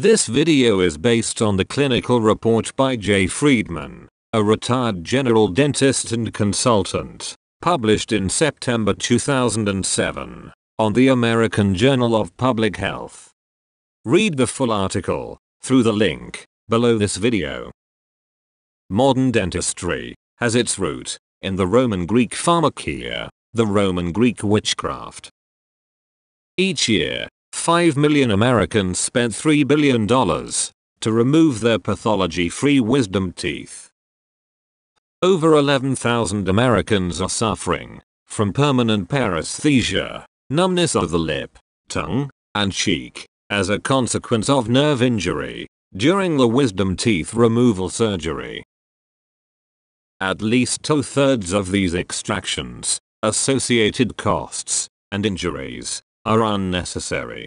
This video is based on the clinical report by Jay Friedman, a retired general dentist and consultant, published in September 2007 on the American Journal of Public Health. Read the full article through the link below this video. Modern dentistry has its root in the Roman Greek pharmakia, the Roman Greek witchcraft. Each year, 5 million Americans spent $3 billion to remove their pathology-free wisdom teeth. Over 11,000 Americans are suffering from permanent paresthesia, numbness of the lip, tongue, and cheek, as a consequence of nerve injury during the wisdom teeth removal surgery. At least two-thirds of these extractions, associated costs, and injuries are unnecessary.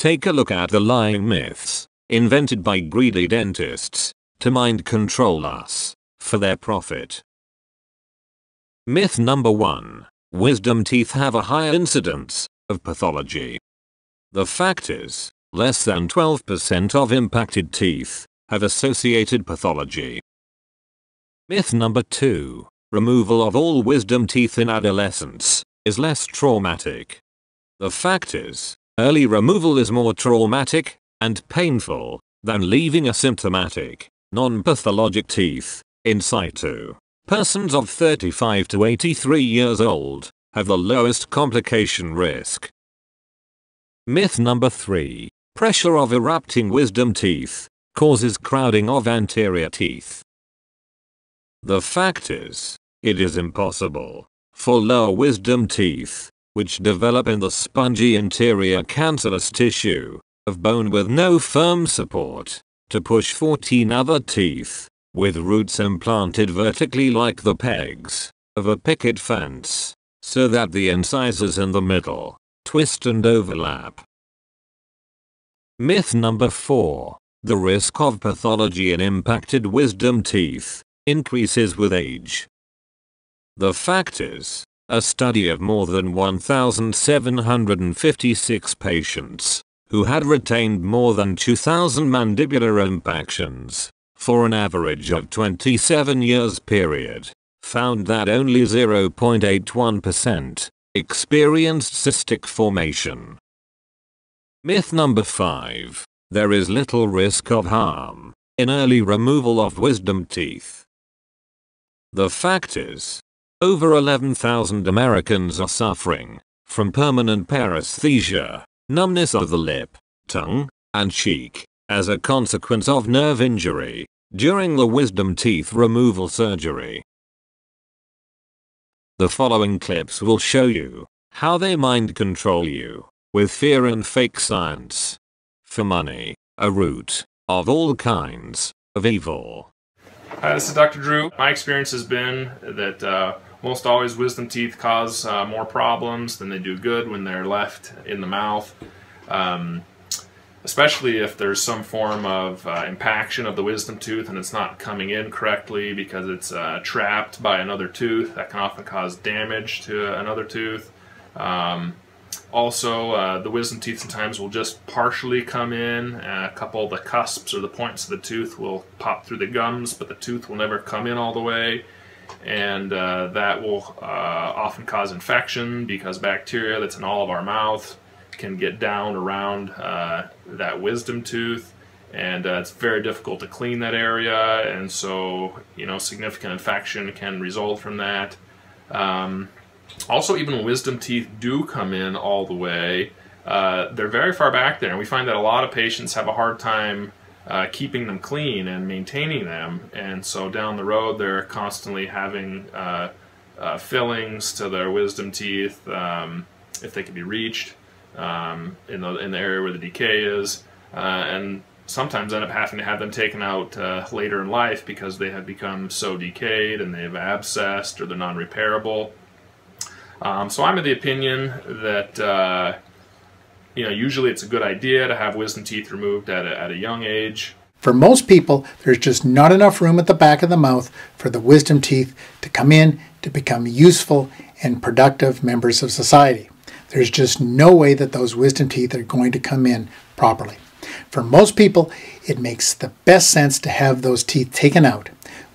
Take a look at the lying myths invented by greedy dentists to mind control us for their profit. Myth number 1. Wisdom teeth have a higher incidence of pathology. The fact is, less than 12% of impacted teeth have associated pathology. Myth number 2. Removal of all wisdom teeth in adolescence is less traumatic. The fact is, early removal is more traumatic and painful than leaving asymptomatic, non-pathologic teeth in situ. Persons of 35 to 83 years old have the lowest complication risk. Myth number 3. Pressure of erupting wisdom teeth causes crowding of anterior teeth. The fact is, it is impossible for lower wisdom teeth which develop in the spongy interior cancellous tissue of bone with no firm support, to push 14 other teeth, with roots implanted vertically like the pegs of a picket fence, so that the incisors in the middle twist and overlap. Myth number 4. The risk of pathology in impacted wisdom teeth increases with age. The fact is, a study of more than 1,756 patients who had retained more than 2,000 mandibular impactions for an average of 27 years period found that only 0.81% experienced cystic formation. Myth number 5. There is little risk of harm in early removal of wisdom teeth. The fact is, over 11,000 Americans are suffering from permanent paresthesia, numbness of the lip, tongue, and cheek, as a consequence of nerve injury during the wisdom teeth removal surgery. The following clips will show you how they mind control you with fear and fake science. For money, a root of all kinds of evil. Hi, this is Dr. Drew. My experience has been that uh, most always wisdom teeth cause uh, more problems than they do good when they're left in the mouth. Um, especially if there's some form of uh, impaction of the wisdom tooth and it's not coming in correctly because it's uh, trapped by another tooth. That can often cause damage to another tooth. Um, also, uh, the wisdom teeth sometimes will just partially come in. a couple of the cusps or the points of the tooth will pop through the gums, but the tooth will never come in all the way and uh, that will uh, often cause infection because bacteria that's in all of our mouth can get down around uh, that wisdom tooth. And uh, it's very difficult to clean that area. And so you know significant infection can result from that. Um, also even wisdom teeth do come in all the way. Uh, they're very far back there. And we find that a lot of patients have a hard time uh, keeping them clean and maintaining them. And so down the road, they're constantly having uh, uh, fillings to their wisdom teeth um, if they can be reached um, in, the, in the area where the decay is. Uh, and sometimes end up having to have them taken out uh, later in life because they have become so decayed and they've abscessed or they're non-repairable. Um, so I'm of the opinion that uh, you know, usually it's a good idea to have wisdom teeth removed at a, at a young age. For most people, there's just not enough room at the back of the mouth for the wisdom teeth to come in to become useful and productive members of society. There's just no way that those wisdom teeth are going to come in properly. For most people, it makes the best sense to have those teeth taken out.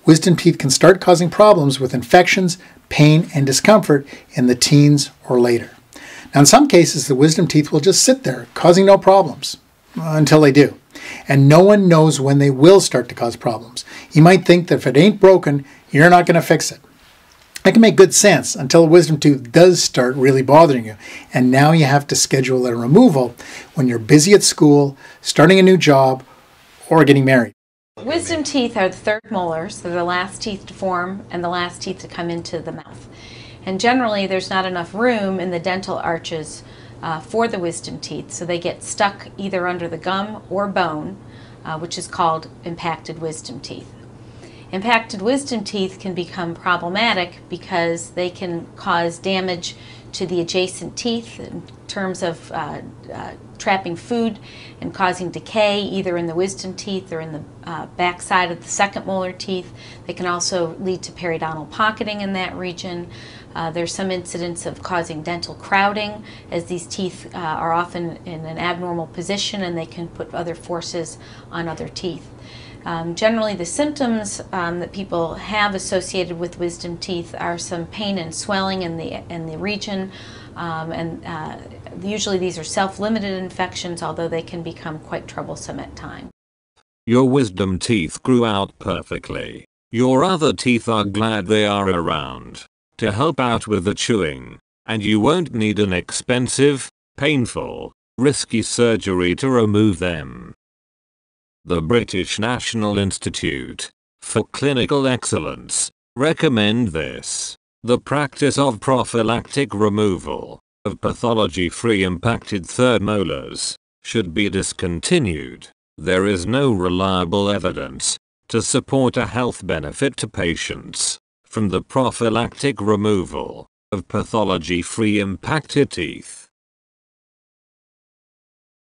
Wisdom teeth can start causing problems with infections, pain, and discomfort in the teens or later. Now, in some cases, the wisdom teeth will just sit there, causing no problems uh, until they do. And no one knows when they will start to cause problems. You might think that if it ain't broken, you're not going to fix it. That can make good sense until a wisdom tooth does start really bothering you. And now you have to schedule a removal when you're busy at school, starting a new job, or getting married. Wisdom teeth are the third molars. They're the last teeth to form and the last teeth to come into the mouth. And generally, there's not enough room in the dental arches uh, for the wisdom teeth, so they get stuck either under the gum or bone, uh, which is called impacted wisdom teeth. Impacted wisdom teeth can become problematic because they can cause damage to the adjacent teeth in terms of uh, uh, trapping food and causing decay either in the wisdom teeth or in the uh, back side of the second molar teeth. They can also lead to periodontal pocketing in that region. Uh, there's some incidents of causing dental crowding as these teeth uh, are often in an abnormal position and they can put other forces on other teeth. Um, generally, the symptoms um, that people have associated with wisdom teeth are some pain and swelling in the in the region, um, and uh, usually these are self-limited infections, although they can become quite troublesome at times. Your wisdom teeth grew out perfectly. Your other teeth are glad they are around to help out with the chewing, and you won't need an expensive, painful, risky surgery to remove them. The British National Institute for Clinical Excellence recommend this. The practice of prophylactic removal of pathology-free impacted third molars should be discontinued. There is no reliable evidence to support a health benefit to patients from the prophylactic removal of pathology-free impacted teeth.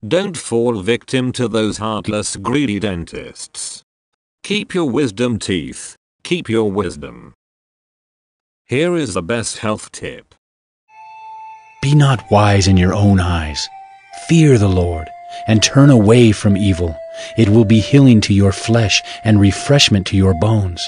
Don't fall victim to those heartless greedy dentists. Keep your wisdom teeth. Keep your wisdom. Here is the best health tip. Be not wise in your own eyes. Fear the Lord and turn away from evil. It will be healing to your flesh and refreshment to your bones.